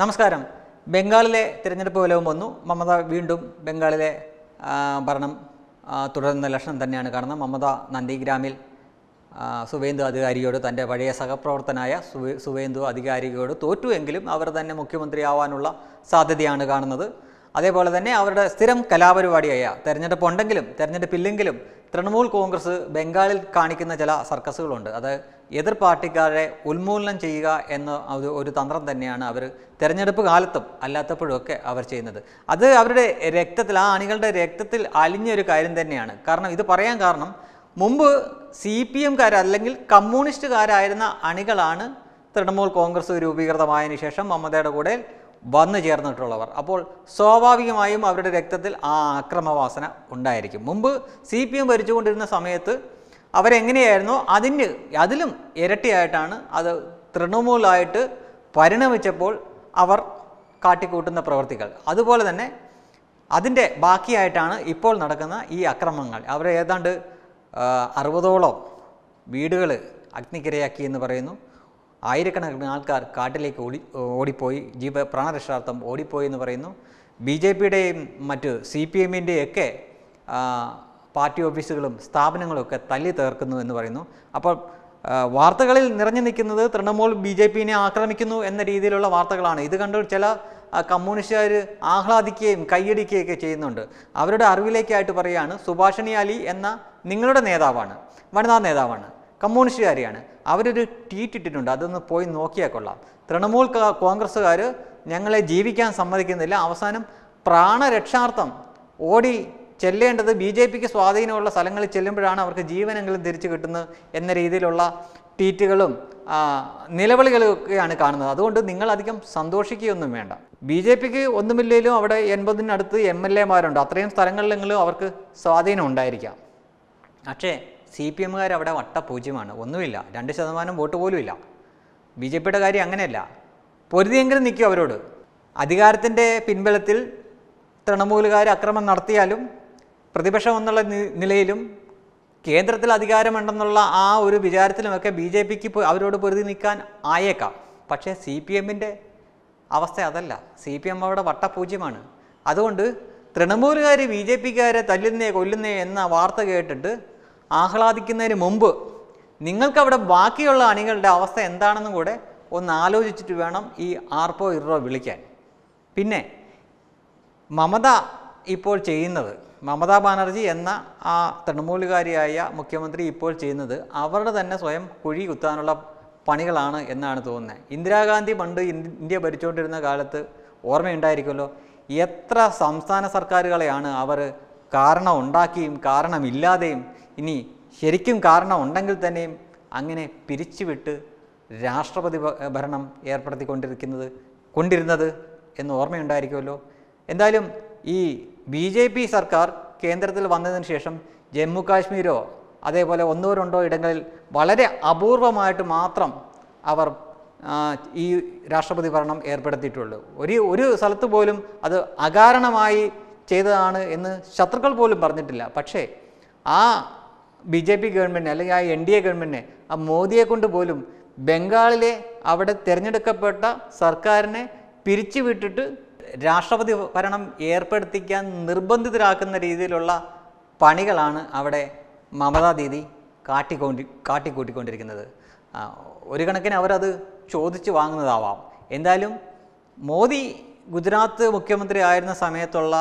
നമസ്കാരം. ബംഗാളിലെ തിരഞ്ഞെടുപ്പ് വിലവും വന്നു. മമത വീണ്ടും ബംഗാളിലെ ഭരണം തുടരുന്ന ലക്ഷണം തന്നെയാണ് കാണുന്നത്. മമത നന്ദിഗ്രാമിൽ സുവേന്ദു അധികാരിയോട് തന്റെ പഴയ സഹപ്രവർത്തനായ സുവേ സുവേന്ദു അധികാരിയോട് തോറ്റുവെങ്കിലും അവർ തന്നെ മുഖ്യമന്ത്രിയാവാനുള്ള സാധ്യതയാണ് കാണുന്നത്. അതേപോലെ തന്നെ അവരുടെ സ്ഥിരം കലാപരിപാടിയായ തെരഞ്ഞെടുപ്പ് ഉണ്ടെങ്കിലും തെരഞ്ഞെടുപ്പില്ലെങ്കിലും തൃണമൂൽ കോൺഗ്രസ് ബംഗാളിൽ കാണിക്കുന്ന ചില സർക്കസുകളുണ്ട്. അത് എതിർ പാർട്ടിക്കാരെ ഉന്മൂലനം ചെയ്യുക എന്ന ഒരു തന്ത്രം തന്നെയാണ് അവർ തിരഞ്ഞെടുപ്പ് കാലത്തും അല്ലാത്തപ്പോഴുമൊക്കെ അവർ ചെയ്യുന്നത്. അത് അവരുടെ രക്തത്തിൽ ആ അണികളുടെ രക്തത്തിൽ അലിഞ്ഞൊരു കാര്യം തന്നെയാണ്. കാരണം ഇത് പറയാൻ കാരണം മുമ്പ് സി പി എംകാർ അല്ലെങ്കിൽ കമ്മ്യൂണിസ്റ്റുകാരായിരുന്ന അണികളാണ് തൃണമൂൽ കോൺഗ്രസ് രൂപീകൃതമായതിനു ശേഷം മമതയുടെ കൂടെ വന്നു ചേർന്നിട്ടുള്ളവർ. അപ്പോൾ സ്വാഭാവികമായും അവരുടെ രക്തത്തിൽ ആ അക്രമവാസന ഉണ്ടായിരിക്കും. മുമ്പ് സി പി എം ഭരിച്ചുകൊണ്ടിരുന്ന സമയത്ത് അവരെങ്ങനെയായിരുന്നോ? അതിന് അതിലും ഇരട്ടിയായിട്ടാണ് അത് തൃണമൂലായിട്ട് പരിണമിച്ചപ്പോൾ അവർ കാട്ടിക്കൂട്ടുന്ന പ്രവൃത്തികൾ അതുപോലെ തന്നെ അതിന്റെ ബാക്കിയായിട്ടാണ് ഇപ്പോൾ നടക്കുന്ന ഈ അക്രമങ്ങൾ. അവർ ഏതാണ്ട് അറുപതോളം വീടുകൾ അഗ്നിക്കിരയാക്കി എന്ന് പറയുന്നു. ആയിരക്കണക്കിന് ആൾക്കാർ കാട്ടിലേക്ക് ഓടി ഓടിപ്പോയി. ജീവ പ്രാണരക്ഷാർത്ഥം ഓടിപ്പോയി എന്ന് പറയുന്നു. ബി ജെ പിയുടെയും മറ്റ് സി പി എമ്മിന്റെയൊക്കെ പാർട്ടി ഓഫീസുകളും സ്ഥാപനങ്ങളൊക്കെ തല്ലി തീർക്കുന്നു എന്ന് പറയുന്നു. അപ്പോൾ വാർത്തകളിൽ നിറഞ്ഞു നിൽക്കുന്നത് തൃണമൂൽ ബി ജെ പിനെ ആക്രമിക്കുന്നു എന്ന രീതിയിലുള്ള വാർത്തകളാണ്. ഇത് കണ്ട് ചില കമ്മ്യൂണിസ്റ്റുകാർ ആഹ്ലാദിക്കുകയും കൈയടിക്കുകയൊക്കെ ചെയ്യുന്നുണ്ട്. അവരുടെ അറിവിലേക്കായിട്ട് പറയുകയാണ് സുഭാഷിണി അലി എന്ന നിങ്ങളുടെ നേതാവാണ് വനിതാ നേതാവാണ്. കമ്മ്യൂണിസ്റ്റുകാരിയാണ്. അവരൊരു ട്വീറ്റ് ഇട്ടിട്ടുണ്ട്. അതൊന്ന് പോയി നോക്കിയാൽ കൊള്ളാം. തൃണമൂൽ കോൺഗ്രസ്സുകാർ ഞങ്ങളെ ജീവിക്കാൻ സമ്മതിക്കുന്നില്ല. അവസാനം പ്രാണരക്ഷാർത്ഥം ഓടി ചെല്ലേണ്ടത് ബി ജെ പിക്ക് സ്വാധീനമുള്ള സ്ഥലങ്ങളിൽ ചെല്ലുമ്പോഴാണ് അവർക്ക് ജീവനെങ്കിലും തിരിച്ചു കിട്ടുന്നത് എന്ന രീതിയിലുള്ള ട്വീറ്റുകളും നിലവിളികളൊക്കെയാണ് കാണുന്നത്. അതുകൊണ്ട് നിങ്ങൾ അധികം സന്തോഷിക്കുകയൊന്നും വേണ്ട. ബി ജെ പിക്ക് ഒന്നുമില്ലെങ്കിലും അവിടെ എൺപതിനടുത്ത് എം എൽ എമാരുണ്ട് അത്രയും സ്ഥലങ്ങളിലെങ്കിലും അവർക്ക് സ്വാധീനം ഉണ്ടായിരിക്കാം. പക്ഷേ സി പി എമ്മുകാർ അവിടെ വട്ടപൂജ്യമാണ് ഒന്നുമില്ല. രണ്ട് ശതമാനം വോട്ട് പോലും ഇല്ല. ബി ജെ പിയുടെ കാര്യം അങ്ങനെയല്ല. പൊരുതിയെങ്കിലും നിൽക്കും അവരോട്. അധികാരത്തിന്റെ പിൻബലത്തിൽ തൃണമൂലുകാർ അക്രമം നടത്തിയാലും പ്രതിപക്ഷം എന്നുള്ള നിലയിലും കേന്ദ്രത്തിൽ അധികാരമുണ്ടെന്നുള്ള ആ ഒരു വിചാരത്തിലുമൊക്കെ ബി ജെ പിക്ക് അവരോട് പൊരുതി നിൽക്കാൻ ആയേക്കാം. പക്ഷേ സി പി എമ്മിന്റെ അവസ്ഥ അതല്ല. സി പി എം അവിടെ വട്ടപൂജ്യമാണ് അതുകൊണ്ട് തൃണമൂലുകാർ ബി ജെ പിക്കാരെ തല്ലുന്നേ കൊല്ലുന്നേ എന്ന വാർത്ത കേട്ടിട്ട് ആഹ്ലാദിക്കുന്നതിന് മുമ്പ് നിങ്ങൾക്കവിടെ ബാക്കിയുള്ള അണികളുടെ അവസ്ഥ എന്താണെന്നും കൂടെ ഒന്ന് ആലോചിച്ചിട്ട് വേണം ഈ ആർപ്പോ ഇറോ വിളിക്കാൻ. പിന്നെ മമത ഇപ്പോൾ ചെയ്യുന്നത് മമതാ ബാനർജി എന്ന ആ തൃണമൂലുകാരിയായ മുഖ്യമന്ത്രി ഇപ്പോൾ ചെയ്യുന്നത് അവരുടെ തന്നെ സ്വയം കുഴി കുത്താനുള്ള പണികളാണ് എന്നാണ് തോന്നുന്നത്. ഇന്ദിരാഗാന്ധി പണ്ട് ഇന്ത്യ ഭരിച്ചുകൊണ്ടിരുന്ന കാലത്ത് ഓർമ്മയുണ്ടായിരിക്കുമല്ലോ എത്ര സംസ്ഥാന സർക്കാരുകളെയാണ് അവർ കാരണം ഉണ്ടാക്കിയും കാരണമില്ലാതെയും ഇനി ശരിക്കും കാരണം ഉണ്ടെങ്കിൽ തന്നെയും അങ്ങനെ പിരിച്ചുവിട്ട് രാഷ്ട്രപതി ഭരണം ഏർപ്പെടുത്തിക്കൊണ്ടിരിക്കുന്നത് കൊണ്ടിരുന്നത് എന്ന് ഓർമ്മയുണ്ടായിരിക്കുമല്ലോ. എന്തായാലും ഈ ബി ജെ പി സർക്കാർ കേന്ദ്രത്തിൽ വന്നതിന് ശേഷം ജമ്മു കാശ്മീരോ അതേപോലെ ഒന്നോ രണ്ടോ ഇടങ്ങളിൽ വളരെ അപൂർവമായിട്ട് മാത്രം അവർ ഈ രാഷ്ട്രപതി ഭരണം ഏർപ്പെടുത്തിയിട്ടുള്ളൂ. ഒരു ഒരു സ്ഥലത്ത് പോലും അത് അകാരണമായി ചെയ്തതാണ് എന്ന് ശത്രുക്കൾ പോലും പറഞ്ഞിട്ടില്ല. പക്ഷേ ആ ബി ജെ പി ഗവൺമെന്റ് അല്ലെങ്കിൽ ആ എൻ ഡി എ ഗവൺമെന്റിനെ ആ മോദിയെ കൊണ്ട് പോലും ബംഗാളിലെ അവിടെ തിരഞ്ഞെടുക്കപ്പെട്ട സർക്കാരിനെ പിരിച്ചുവിട്ടിട്ട് രാഷ്ട്രപതി ഭരണം ഏർപ്പെടുത്തിക്കാൻ നിർബന്ധിതരാക്കുന്ന രീതിയിലുള്ള പണികളാണ് അവിടെ മമതാ ദീദി കാട്ടിക്കൊണ്ടി കാട്ടിക്കൂട്ടിക്കൊണ്ടിരിക്കുന്നത്. ഒരു കണക്കിന് അവരത് ചോദിച്ചു വാങ്ങുന്നതാവാം. എന്തായാലും മോദി ഗുജറാത്ത് മുഖ്യമന്ത്രി ആയിരുന്ന സമയത്തുള്ള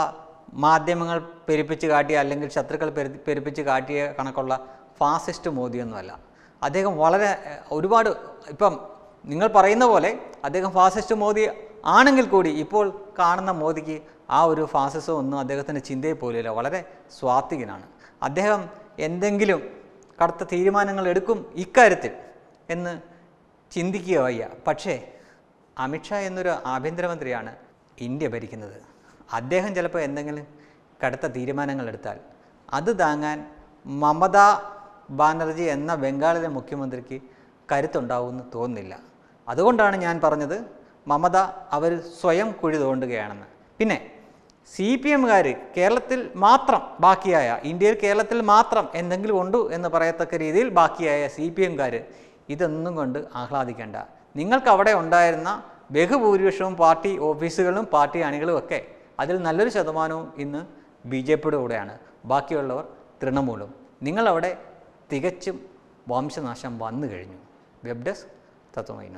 മാധ്യമങ്ങൾ പെരുപ്പിച്ച് കാട്ടിയ അല്ലെങ്കിൽ ശത്രുക്കൾ പെരു- പെരുപ്പിച്ച് കാട്ടിയ കണക്കുള്ള ഫാസിസ്റ്റ് മോദിയൊന്നുമല്ല അദ്ദേഹം വളരെ ഒരുപാട് ഇപ്പം നിങ്ങൾ പറയുന്ന പോലെ അദ്ദേഹം ഫാസിസ്റ്റ് മോദി ആണെങ്കിൽ കൂടി ഇപ്പോൾ കാണുന്ന മോദിക്ക് ആ ഒരു ഫാസിസം ഒന്നും അദ്ദേഹത്തിന്റെ ചിന്തയെ പോലെയല്ല വളരെ സ്വാത്വികനാണ്. അദ്ദേഹം എന്തെങ്കിലും കടുത്ത തീരുമാനങ്ങൾ എടുക്കും ഇക്കാര്യത്തിൽ എന്ന് ചിന്തിക്കുക വയ്യ. പക്ഷേ അമിത്ഷാ എന്നൊരു ആഭ്യന്തരമന്ത്രിയാണ് ഇന്ത്യ ഭരിക്കുന്നത്. അദ്ദേഹം ചിലപ്പോൾ എന്തെങ്കിലും കടുത്ത തീരുമാനങ്ങൾ എടുത്താൽ അത് താങ്ങാൻ മമതാ ബാനർജി എന്ന ബംഗാളിലെ മുഖ്യമന്ത്രിക്ക് കരുത്തുണ്ടാവുമെന്ന് തോന്നുന്നില്ല. അതുകൊണ്ടാണ് ഞാൻ പറഞ്ഞത് മമത അവർ സ്വയം കുഴി തോണ്ടുകയാണെന്ന്. പിന്നെ സി പി എമ്മുകാർ കേരളത്തിൽ മാത്രം ബാക്കിയായ ഇന്ത്യയിൽ കേരളത്തിൽ മാത്രം എന്തെങ്കിലും ഉണ്ടു എന്ന് പറയത്തക്ക രീതിയിൽ ബാക്കിയായ സി പി എംകാർ ഇതൊന്നും കൊണ്ട് ആഹ്ലാദിക്കേണ്ട. നിങ്ങൾക്ക് അവിടെ ഉണ്ടായിരുന്ന ബഹുഭൂരിപക്ഷവും പാർട്ടി ഓഫീസുകളും പാർട്ടി അണികളും ഒക്കെ അതിൽ നല്ലൊരു ശതമാനവും ഇന്ന് ബി ജെ പിയുടെ കൂടെയാണ്. ബാക്കിയുള്ളവർ തൃണമൂലും. നിങ്ങളവിടെ തികച്ചും വംശനാശം വന്നു കഴിഞ്ഞു വെബ് ഡെസ്ക് തത്വമൈ